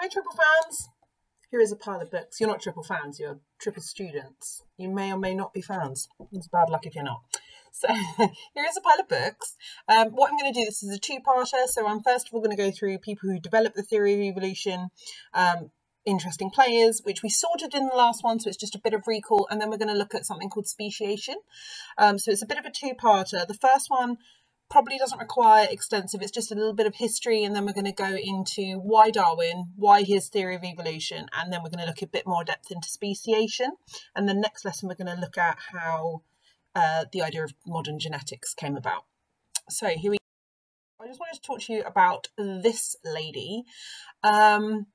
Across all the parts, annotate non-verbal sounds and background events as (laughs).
Hi, Triple fans. Here is a pile of books. You're not Triple fans, you're Triple students. You may or may not be fans. It's bad luck if you're not. So (laughs) here is a pile of books. Um, what I'm going to do, this is a two-parter. So I'm first of all going to go through people who developed the theory of evolution, um, interesting players, which we sorted in the last one, so it's just a bit of recall, and then we're going to look at something called speciation. Um, so it's a bit of a two-parter. The first one probably doesn't require extensive. It's just a little bit of history, and then we're going to go into why Darwin, why his theory of evolution, and then we're going to look a bit more depth into speciation. And the next lesson, we're going to look at how uh, the idea of modern genetics came about. So here we. I just wanted to talk to you about this lady. Um,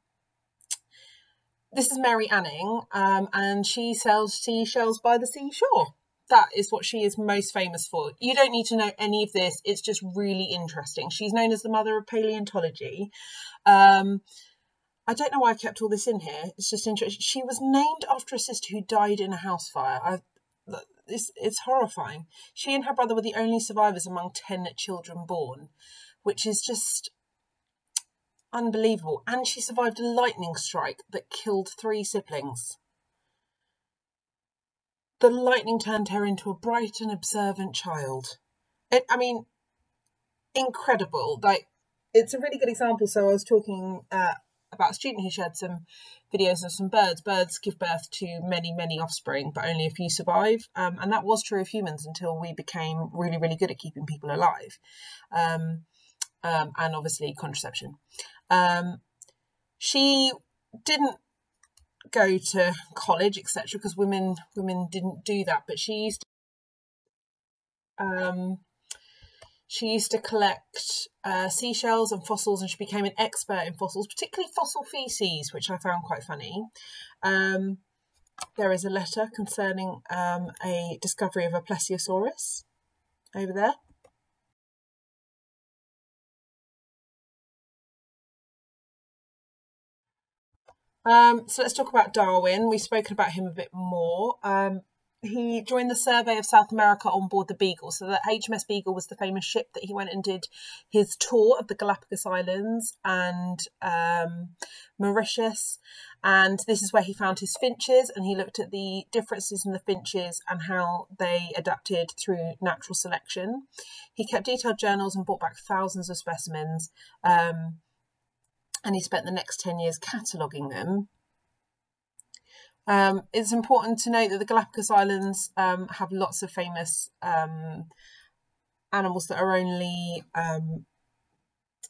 this is Mary Anning, um, and she sells seashells by the seashore that is what she is most famous for. You don't need to know any of this. It's just really interesting. She's known as the mother of paleontology. Um, I don't know why I kept all this in here. It's just interesting. She was named after a sister who died in a house fire. I, it's, it's horrifying. She and her brother were the only survivors among 10 children born, which is just unbelievable. And she survived a lightning strike that killed three siblings the lightning turned her into a bright and observant child. It, I mean, incredible. Like, it's a really good example. So I was talking uh, about a student who shared some videos of some birds. Birds give birth to many, many offspring, but only a few survive. Um, and that was true of humans until we became really, really good at keeping people alive. Um, um, and obviously contraception. Um, she didn't go to college, etc., because women women didn't do that. But she used to, um, she used to collect uh, seashells and fossils, and she became an expert in fossils, particularly fossil feces, which I found quite funny. Um, there is a letter concerning um, a discovery of a plesiosaurus over there. Um, so let's talk about Darwin. We've spoken about him a bit more. Um, he joined the survey of South America on board the Beagle. So the HMS Beagle was the famous ship that he went and did his tour of the Galapagos Islands and um, Mauritius. And this is where he found his finches and he looked at the differences in the finches and how they adapted through natural selection. He kept detailed journals and brought back thousands of specimens. Um, and he spent the next 10 years cataloguing them. Um, it's important to note that the Galapagos Islands um, have lots of famous um, animals that are only um,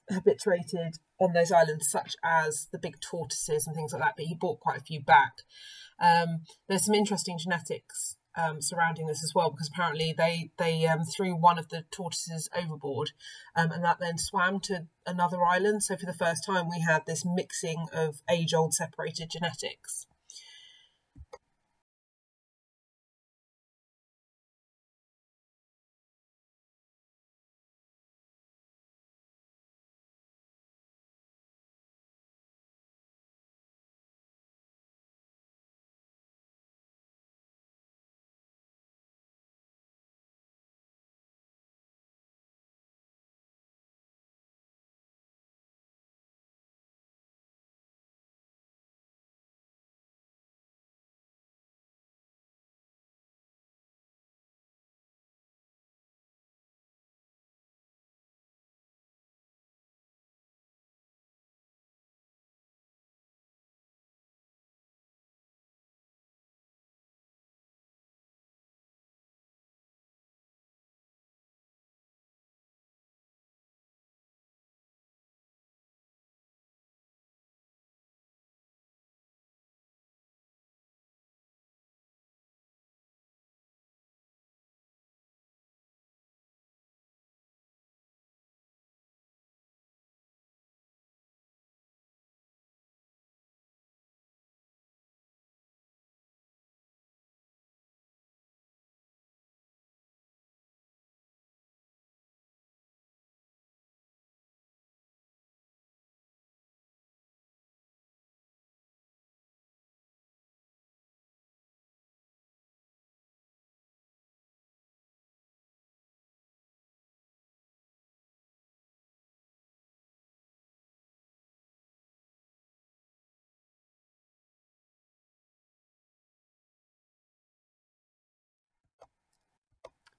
habituated on those islands, such as the big tortoises and things like that, but he brought quite a few back. Um, there's some interesting genetics um, surrounding this as well, because apparently they they um, threw one of the tortoises overboard, um, and that then swam to another island. So for the first time, we had this mixing of age-old separated genetics.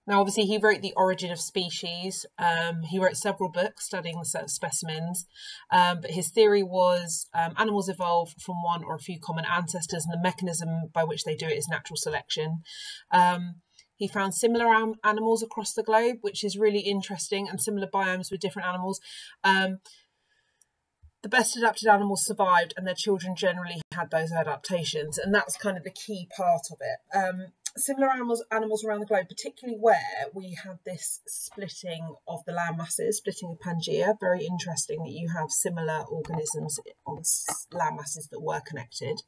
Now, obviously, he wrote The Origin of Species. Um, he wrote several books studying specimens, um, but his theory was um, animals evolve from one or a few common ancestors, and the mechanism by which they do it is natural selection. Um, he found similar animals across the globe, which is really interesting, and similar biomes with different animals. Um, the best adapted animals survived, and their children generally had those adaptations, and that's kind of the key part of it. Similar animals animals around the globe, particularly where we have this splitting of the land masses, splitting of Pangaea. Very interesting that you have similar organisms on land masses that were connected.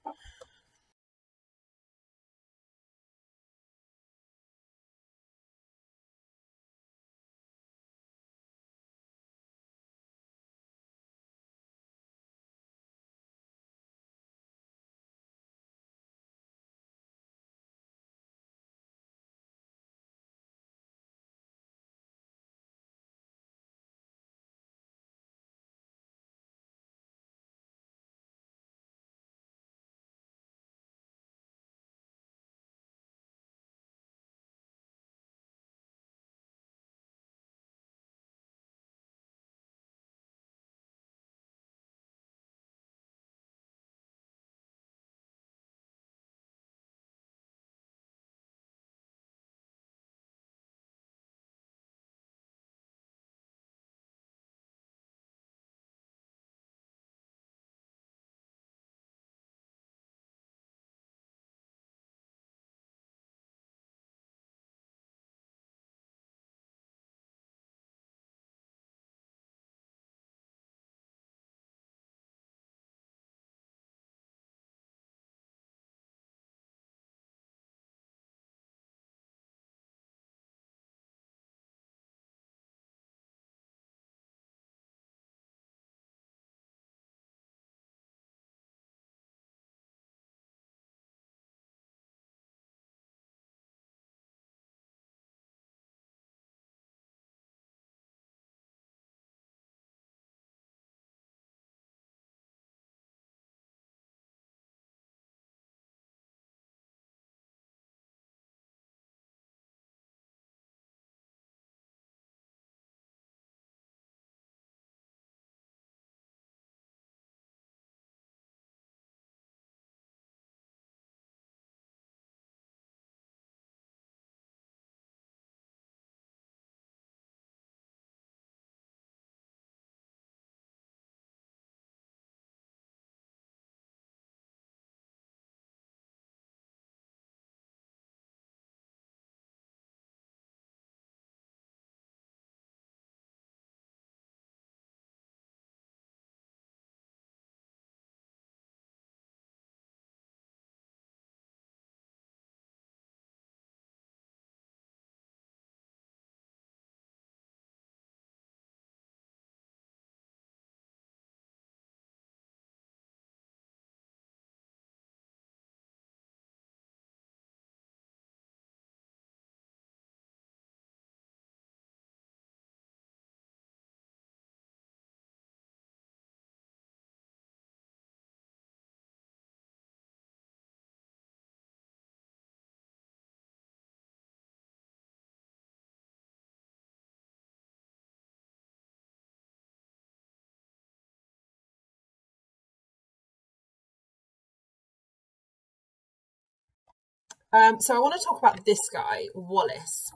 Um, so I want to talk about this guy, Wallace.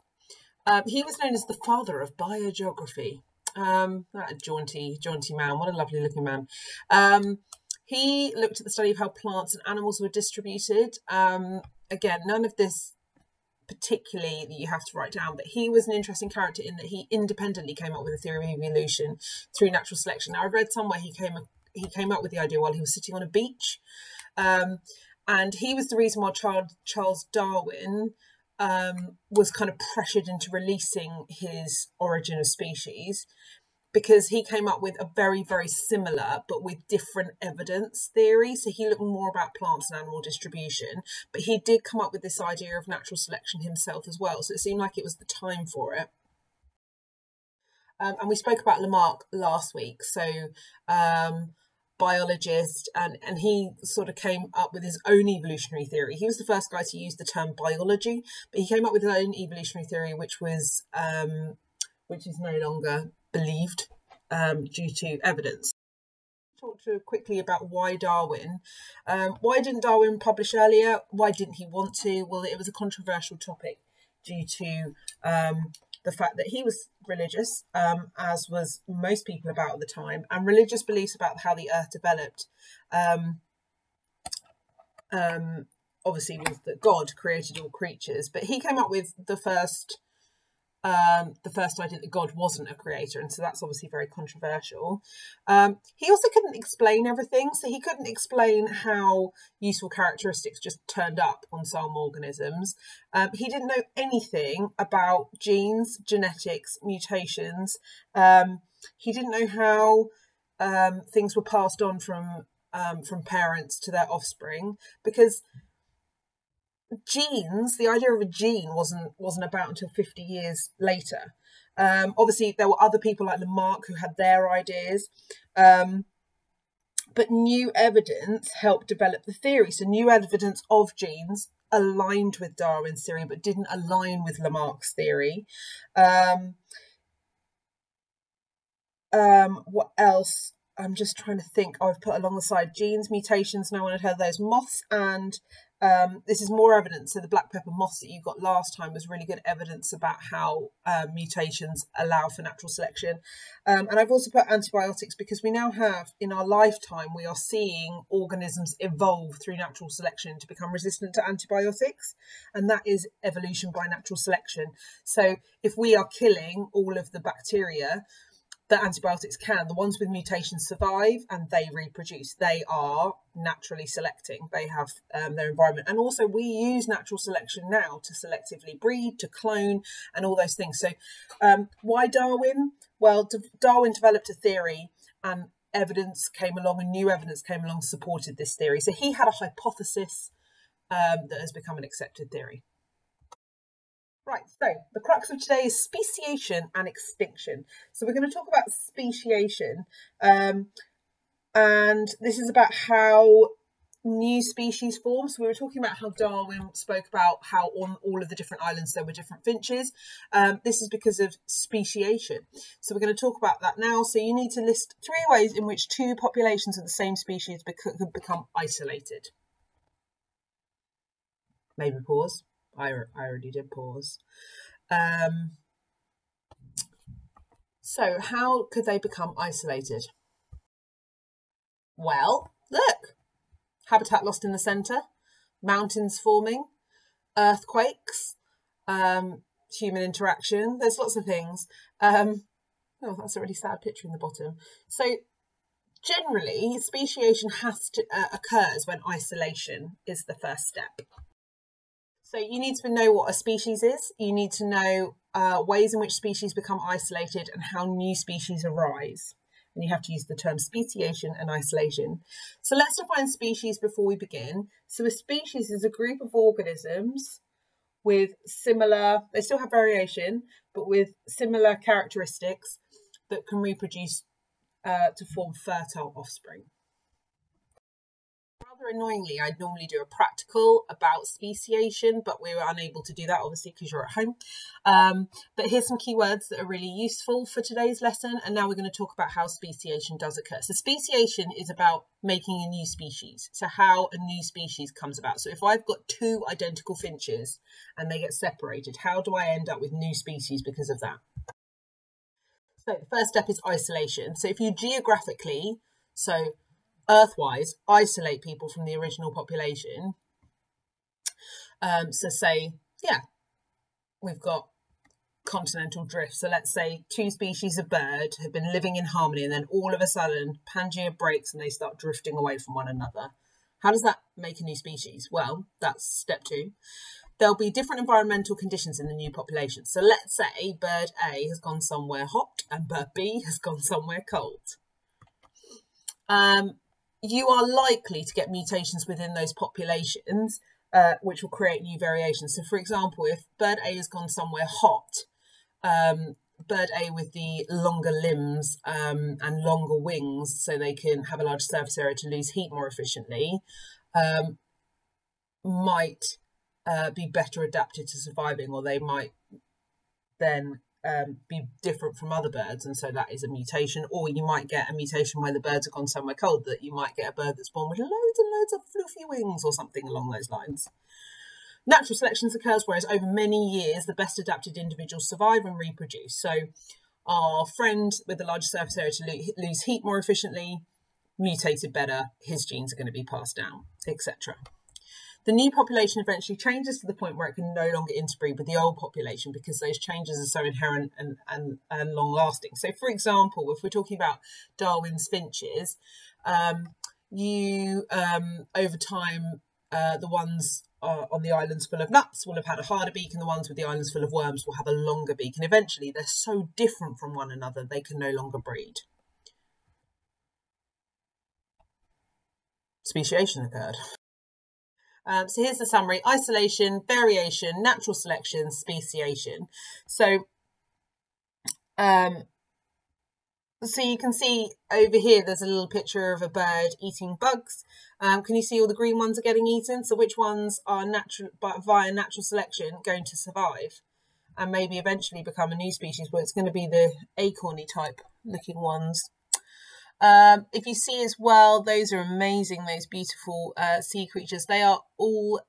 Um, he was known as the father of biogeography. Um, that jaunty, jaunty man. What a lovely looking man. Um, he looked at the study of how plants and animals were distributed. Um, again, none of this particularly that you have to write down, but he was an interesting character in that he independently came up with a theory of evolution through natural selection. Now, I've read somewhere he came he came up with the idea while he was sitting on a beach. Um, and he was the reason why Charles Darwin um, was kind of pressured into releasing his Origin of Species because he came up with a very, very similar but with different evidence theory. So he looked more about plants and animal distribution, but he did come up with this idea of natural selection himself as well. So it seemed like it was the time for it. Um, and we spoke about Lamarck last week. So um, biologist, and, and he sort of came up with his own evolutionary theory. He was the first guy to use the term biology, but he came up with his own evolutionary theory, which was um, which is no longer believed um, due to evidence. Talk to quickly about why Darwin. Um, why didn't Darwin publish earlier? Why didn't he want to? Well, it was a controversial topic due to um, the fact that he was religious, um, as was most people about at the time, and religious beliefs about how the earth developed. Um, um, obviously, was that God created all creatures, but he came up with the first um, the first idea that God wasn't a creator, and so that's obviously very controversial. Um, he also couldn't explain everything, so he couldn't explain how useful characteristics just turned up on some organisms. Um, he didn't know anything about genes, genetics, mutations. Um, he didn't know how um, things were passed on from um, from parents to their offspring because genes, the idea of a gene wasn't wasn't about until 50 years later. Um, obviously, there were other people like Lamarck who had their ideas, um, but new evidence helped develop the theory. So, new evidence of genes aligned with Darwin's theory, but didn't align with Lamarck's theory. Um, um, what else? I'm just trying to think. Oh, I've put along the side genes, mutations. No one had heard those. Moths and um, this is more evidence. So the black peppered moths that you got last time was really good evidence about how um, mutations allow for natural selection. Um, and I've also put antibiotics because we now have, in our lifetime, we are seeing organisms evolve through natural selection to become resistant to antibiotics. And that is evolution by natural selection. So if we are killing all of the bacteria, that antibiotics can. The ones with mutations survive and they reproduce. They are naturally selecting. They have um, their environment. And also, we use natural selection now to selectively breed, to clone, and all those things. So, um, why Darwin? Well, Darwin developed a theory and evidence came along, and new evidence came along, supported this theory. So, he had a hypothesis um, that has become an accepted theory. Right, so the crux of today is speciation and extinction. So we're going to talk about speciation, um, and this is about how new species form. So we were talking about how Darwin spoke about how on all of the different islands there were different finches. Um, this is because of speciation. So we're going to talk about that now. So you need to list three ways in which two populations of the same species could become isolated. Maybe pause. I, I already did pause. Um, so, how could they become isolated? Well, look habitat lost in the centre, mountains forming, earthquakes, um, human interaction. There's lots of things. Um, oh, that's a really sad picture in the bottom. So, generally, speciation has to uh, occurs when isolation is the first step. So you need to know what a species is. You need to know uh, ways in which species become isolated and how new species arise. And you have to use the term speciation and isolation. So let's define species before we begin. So a species is a group of organisms with similar, they still have variation, but with similar characteristics that can reproduce uh, to form fertile offspring rather annoyingly, I'd normally do a practical about speciation, but we were unable to do that, obviously, because you're at home. Um, but here's some keywords that are really useful for today's lesson. And now we're going to talk about how speciation does occur. So speciation is about making a new species. So how a new species comes about. So if I've got two identical finches and they get separated, how do I end up with new species because of that? So the first step is isolation. So if you geographically, so earthwise isolate people from the original population. Um, so say, yeah, we've got continental drift. So let's say two species of bird have been living in harmony and then all of a sudden Pangea breaks and they start drifting away from one another. How does that make a new species? Well, that's step two. There'll be different environmental conditions in the new population. So let's say bird A has gone somewhere hot and bird B has gone somewhere cold. Um, you are likely to get mutations within those populations, uh, which will create new variations. So, for example, if bird A has gone somewhere hot, um, bird A with the longer limbs um, and longer wings, so they can have a larger surface area to lose heat more efficiently, um, might uh, be better adapted to surviving, or they might then um, be different from other birds, and so that is a mutation. Or you might get a mutation where the birds have gone somewhere cold, that you might get a bird that's born with loads and loads of fluffy wings, or something along those lines. Natural selection occurs whereas over many years the best adapted individuals survive and reproduce. So our friend with the larger surface area to lose heat more efficiently mutated better, his genes are going to be passed down, etc. The new population eventually changes to the point where it can no longer interbreed with the old population because those changes are so inherent and, and, and long lasting. So, for example, if we're talking about Darwin's finches, um, you um, over time, uh, the ones uh, on the islands full of nuts will have had a harder beak, and the ones with the islands full of worms will have a longer beak. And eventually, they're so different from one another, they can no longer breed. Speciation occurred. Um, so here's the summary isolation, variation, natural selection, speciation. So, um, so you can see over here, there's a little picture of a bird eating bugs. Um, can you see all the green ones are getting eaten? So which ones are natural, via natural selection going to survive and maybe eventually become a new species? Well, it's going to be the acorny type looking ones. Um, if you see as well, those are amazing, those beautiful uh, sea creatures. They are all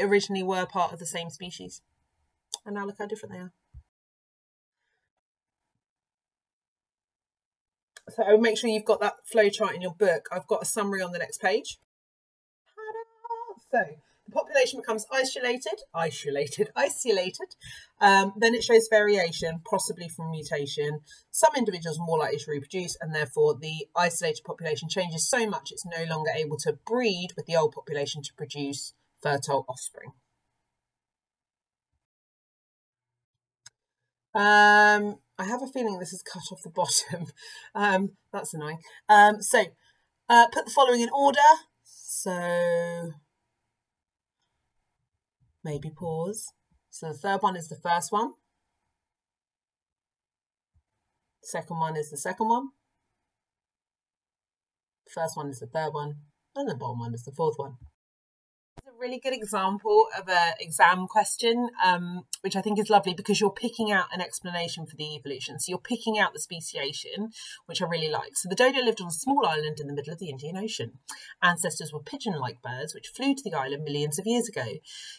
originally were part of the same species. And now look how different they are. So make sure you've got that flowchart in your book. I've got a summary on the next page. So population becomes isolated, isolated, (laughs) isolated. Um, then it shows variation, possibly from mutation. Some individuals are more likely to reproduce, and therefore the isolated population changes so much it's no longer able to breed with the old population to produce fertile offspring. Um, I have a feeling this is cut off the (laughs) bottom. Um, that's annoying. Um, so uh, put the following in order. So maybe pause. So the third one is the first one. Second one is the second one. First one is the third one. And the bottom one is the fourth one really good example of an exam question, um, which I think is lovely because you're picking out an explanation for the evolution. So you're picking out the speciation, which I really like. So the dodo lived on a small island in the middle of the Indian Ocean. Ancestors were pigeon-like birds which flew to the island millions of years ago.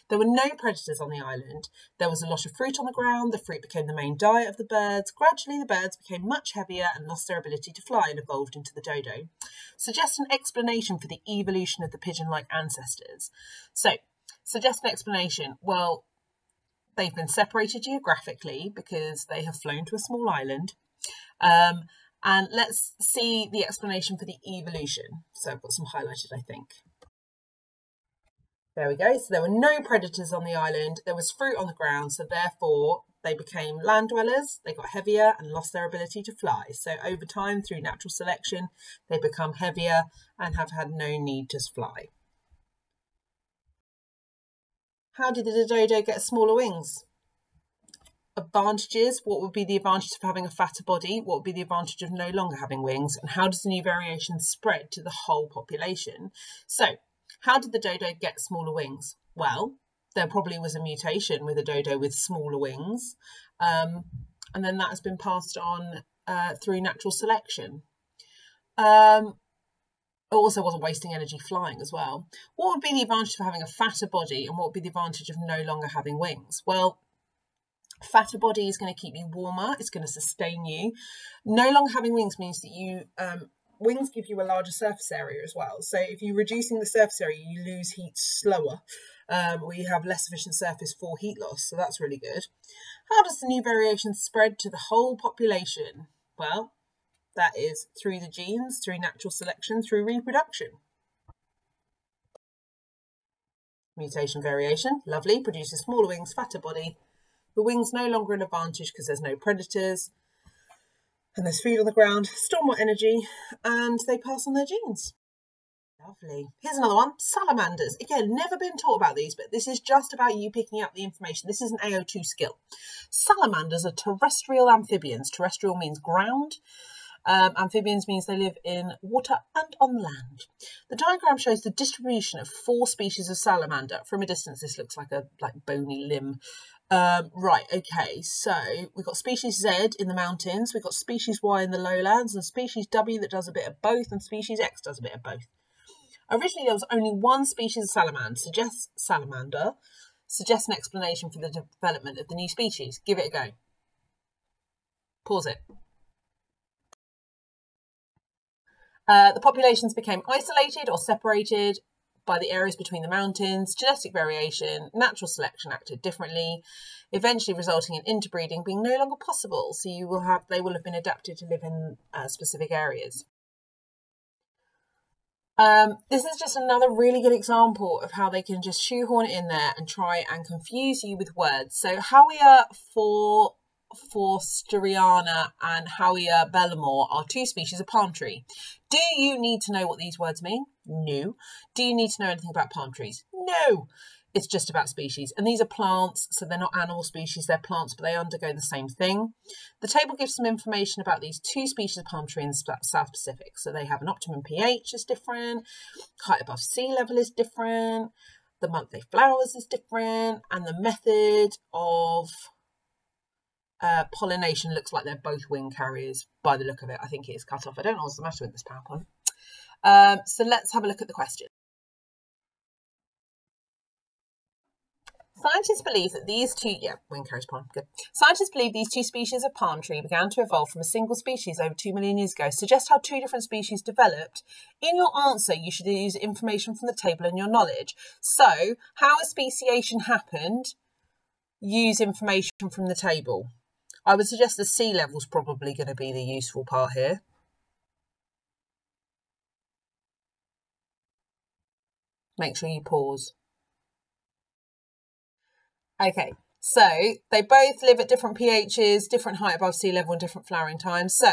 There were no predators on the island. There was a lot of fruit on the ground. The fruit became the main diet of the birds. Gradually, the birds became much heavier and lost their ability to fly and evolved into the dodo. Suggest an explanation for the evolution of the pigeon-like ancestors. So, suggest an explanation. Well, they've been separated geographically because they have flown to a small island. Um, and let's see the explanation for the evolution. So I've got some highlighted, I think. There we go. So there were no predators on the island. There was fruit on the ground. So therefore, they became land dwellers. They got heavier and lost their ability to fly. So over time, through natural selection, they become heavier and have had no need to fly. How did the dodo get smaller wings? Advantages. What would be the advantage of having a fatter body? What would be the advantage of no longer having wings? And how does the new variation spread to the whole population? So, how did the dodo get smaller wings? Well, there probably was a mutation with a dodo with smaller wings. Um, and then that has been passed on uh, through natural selection. Um, also wasn't wasting energy flying as well. What would be the advantage of having a fatter body and what would be the advantage of no longer having wings? Well, fatter body is going to keep you warmer, it's going to sustain you. No longer having wings means that you um, wings give you a larger surface area as well. So if you're reducing the surface area, you lose heat slower. Um, or you have less efficient surface for heat loss, so that's really good. How does the new variation spread to the whole population? Well, that is through the genes, through natural selection, through reproduction. Mutation variation, lovely, produces smaller wings, fatter body. The wings no longer an advantage because there's no predators and there's food on the ground, store more energy, and they pass on their genes. Lovely. Here's another one. Salamanders. Again, never been taught about these, but this is just about you picking up the information. This is an AO2 skill. Salamanders are terrestrial amphibians. Terrestrial means ground. Um, amphibians means they live in water and on land. The diagram shows the distribution of four species of salamander. From a distance, this looks like a like bony limb. Um, right, okay, so we've got species Z in the mountains, we've got species Y in the lowlands, and species W that does a bit of both, and species X does a bit of both. Originally, there was only one species of salamander, suggests salamander, suggests an explanation for the development of the new species. Give it a go. Pause it. Uh, the populations became isolated or separated by the areas between the mountains, genetic variation, natural selection acted differently, eventually resulting in interbreeding being no longer possible. So you will have they will have been adapted to live in uh, specific areas. Um, this is just another really good example of how they can just shoehorn it in there and try and confuse you with words. So how we are for Forsteriana and Howea bellamore are two species of palm tree. Do you need to know what these words mean? No. Do you need to know anything about palm trees? No. It's just about species. And these are plants, so they're not animal species, they're plants, but they undergo the same thing. The table gives some information about these two species of palm tree in the South Pacific. So they have an optimum pH is different, height above sea level is different, the month they flowers is different, and the method of uh, pollination looks like they're both wing carriers by the look of it. I think it is cut off. I don't know what's the matter with this PowerPoint. Um, so let's have a look at the question. Scientists believe that these two, yeah, wing-carriers palm, good. Scientists believe these two species of palm tree began to evolve from a single species over two million years ago. Suggest how two different species developed. In your answer, you should use information from the table and your knowledge. So, how has speciation happened? Use information from the table. I would suggest the sea level is probably going to be the useful part here. Make sure you pause. Okay, so they both live at different pHs, different height above sea level, and different flowering times. So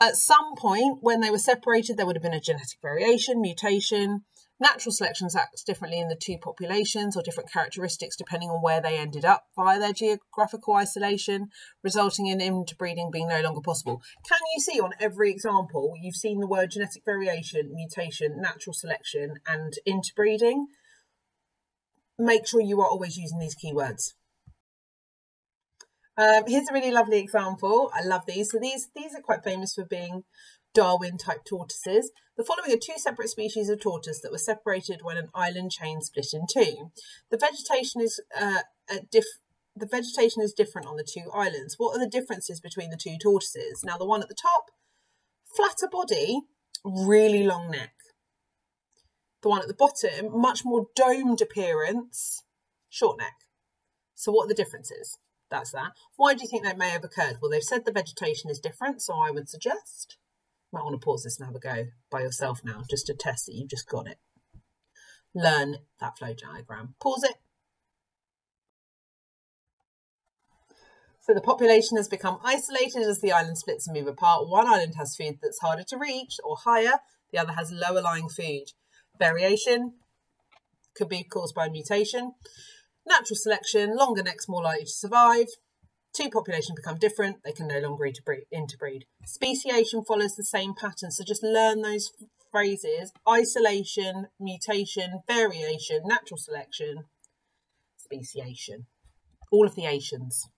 at some point when they were separated, there would have been a genetic variation, mutation. Natural selections acts differently in the two populations or different characteristics depending on where they ended up via their geographical isolation, resulting in interbreeding being no longer possible. Can you see on every example, you've seen the word genetic variation, mutation, natural selection, and interbreeding? make sure you are always using these keywords. Um, here's a really lovely example. I love these. So these, these are quite famous for being Darwin type tortoises. The following are two separate species of tortoise that were separated when an island chain split in two. The vegetation is uh, the vegetation is different on the two islands. What are the differences between the two tortoises? Now the one at the top, flatter body, really long neck the one at the bottom, much more domed appearance, short neck. So what are the differences? That's that. Why do you think that may have occurred? Well, they've said the vegetation is different, so I would suggest, might want to pause this and have a go by yourself now, just to test that you've just got it. Learn that flow diagram. Pause it. So the population has become isolated as the island splits and move apart. One island has food that's harder to reach or higher, the other has lower lying food. Variation could be caused by mutation. Natural selection, longer necks more likely to survive. Two populations become different, they can no longer interbreed. Speciation follows the same pattern, so just learn those phrases isolation, mutation, variation, natural selection, speciation. All of the Asians.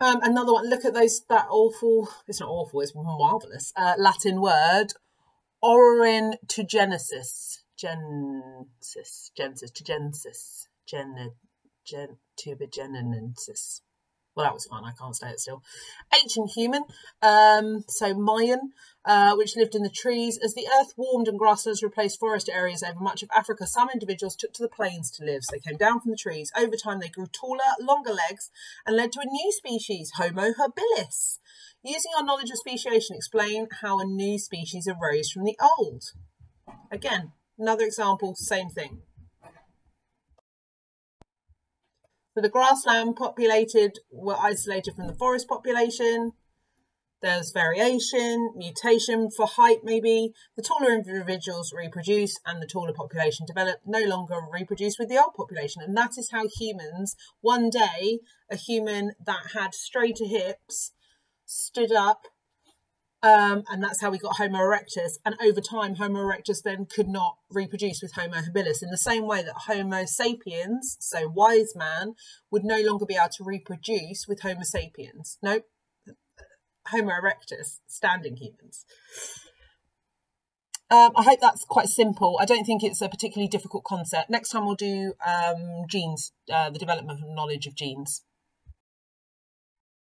Um, another one. Look at those. That awful. It's not awful. It's marvelous. Uh, Latin word, orin to Genesis. Genesis. genesis, to Genesis. Gen. Gen. Tubergenensis well, that was fun. I can't say it still. Ancient human, um, so Mayan, uh, which lived in the trees. As the earth warmed and grasslands replaced forest areas over much of Africa, some individuals took to the plains to live. So they came down from the trees. Over time, they grew taller, longer legs, and led to a new species, Homo habilis. Using our knowledge of speciation, explain how a new species arose from the old. Again, another example, same thing. So the grassland populated were isolated from the forest population. There's variation, mutation for height, maybe. The taller individuals reproduce and the taller population develop, no longer reproduce with the old population. And that is how humans, one day, a human that had straighter hips stood up um, and that's how we got Homo erectus. And over time, Homo erectus then could not reproduce with Homo habilis in the same way that Homo sapiens, so wise man, would no longer be able to reproduce with Homo sapiens. Nope, Homo erectus, standing humans. Um, I hope that's quite simple. I don't think it's a particularly difficult concept. Next time we'll do um, genes, uh, the development of knowledge of genes.